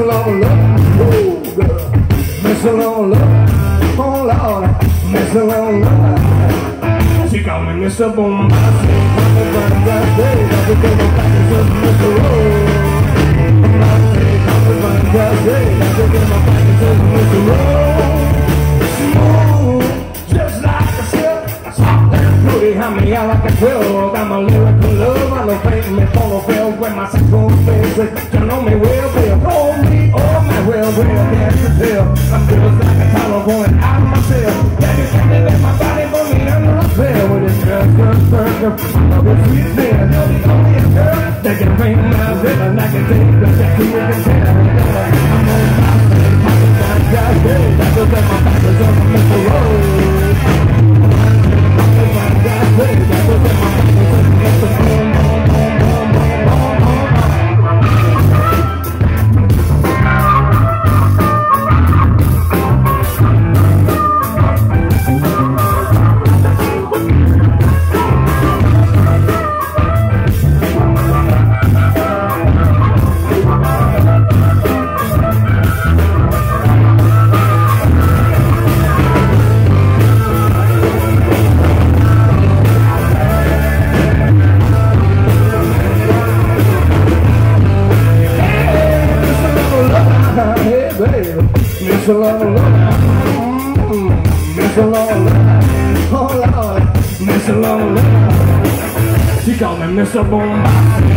Lola, ooh, girl. Miss Lola, oh Lord, Miss Lola. She call me Mr. Bombastic, I'm a Mr. Roll. Bombastic, I'm a package Mr. Roll. Just like a silk, soft and pretty, how me I like a quilt. I'm lyrical love, I love painting me of filth with my sexual face. You know me well, well, can't let my body for me under a spell with this girl, girl, girl, girl. I love it sweet you know me a girl. They can paint my villain, I can take the sexy, you can tell. I'm on my side, my side, God, yeah, that's what my back Miss Lola, mm, Miss Lola, oh Lord, Miss Lola. She called me Mr. Bombastic.